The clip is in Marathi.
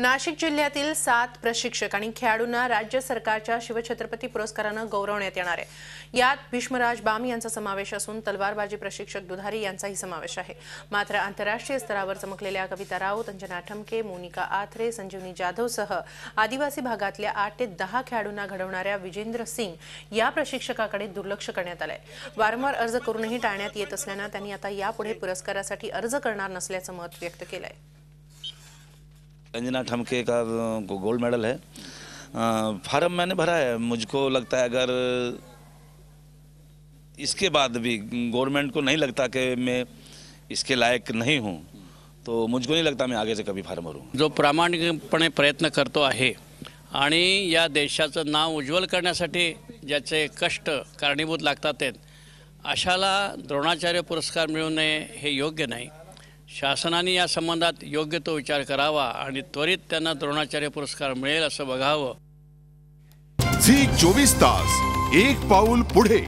नाशिक जिल्ह्यातील सात प्रशिक्षक आणि खेळाडूंना राज्य सरकारच्या शिवछत्रपती पुरस्कारानं गौरवण्यात येणार आहे. यात भीष्मराज बाम यांचा समावेश असून तलवारबाजी प्रशिक्षक दुधारी यांचाही समावेश आहे. मात्र आंतरराष्ट्रीय स्तरावर चमकलेल्या कविता राऊत अंजना ठमके मोनिका आथरे संजीवनी जाधवसह आदिवासी भागातल्या आठ ते दहा खेळाडूंना घडवणाऱ्या विजेंद्र सिंग या प्रशिक्षकाकडे दुर्लक्ष करण्यात आलंय. वारंवार अर्ज करूनही टाळण्यात येत असल्यानं त्यांनी आता यापुढे पुरस्कारासाठी अर्ज करणार नसल्याचं मत व्यक्त केलंय. अंजना ठमके का गोल्ड मेडल है। फार्म मैंने भरा है। मुझको लगता है अगर इसके बाद भी गवर्नमेंट को नहीं लगता कि मैं इसके लायक नहीं हूँ तो मुझको नहीं लगता मैं आगे से कभी फार्म भरूँ जो प्रामाणिकपणे प्रयत्न करतो आहे आणि या देशाचं नाव उज्ज्वल करण्यासाठी ज्याचे कष्ट कारणीभूत लागतात ते अशाला द्रोणाचार्य पुरस्कार मिळू नये हे योग्य नाही. शासनाने या संबंधात योग्य तो विचार करावा आणि त्वरित त्यांना द्रोणाचार्य पुरस्कार मिळेल असं बघावं. झी चोवीस तास एक पाऊल पुढे.